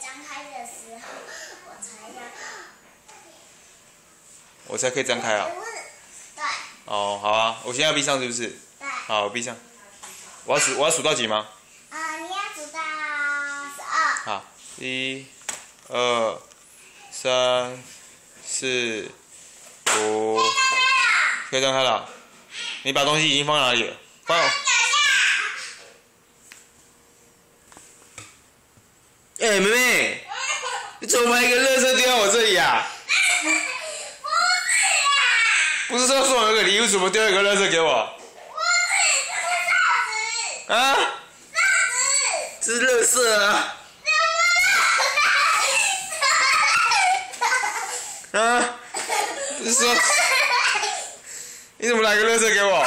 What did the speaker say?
张开的时候，我才要。我才可以张开啊。哦，好啊，我现在闭上，是不是？对。好，闭上。我要数，我要数到几吗？啊，你要数到十二。好，一、二、三、四、五。可以张开了。可以张开了。你把东西已经放哪里了？放。哎、妹妹，你怎么把一个垃圾丢到我这里啊？不是说送我一个礼物，怎么丢一个垃圾给我？啊？这是垃圾啊！啊？不是说你怎么拿个垃圾给我？